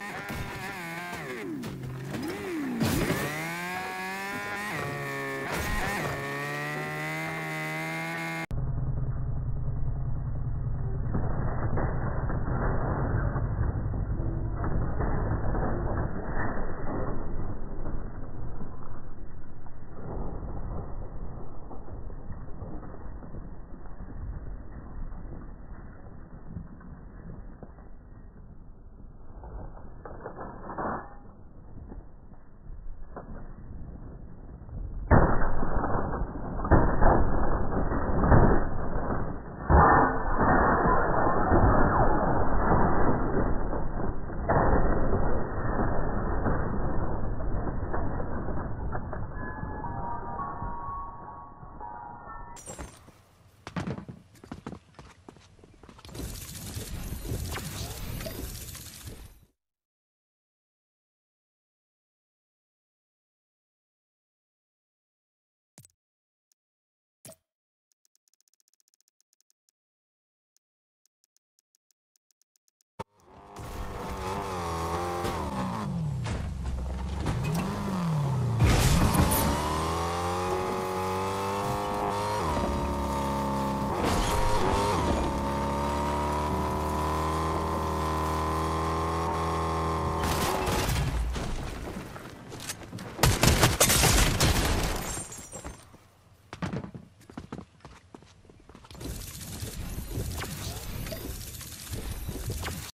you